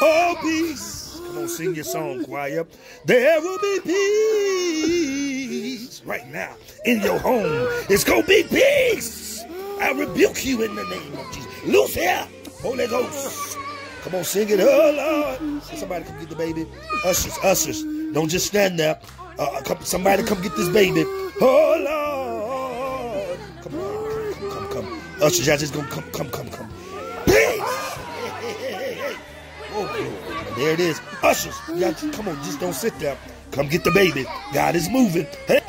Oh, peace. Come on, sing your song, choir. There will be peace right now in your home. It's going to be peace. I rebuke you in the name of Jesus. Loose here, Holy Ghost. Come on, sing it. Oh, Lord. Somebody come get the baby. Ushers, ushers. Don't just stand there. Uh, come, somebody come get this baby. Oh, Lord. Come on, come, come, come. Ushers, y'all just gonna come, come, come, come. Peace. Hey, hey, hey, hey, hey. Oh, there it is. Ushers, y'all, come on, just don't sit there. Come get the baby. God is moving. Hey.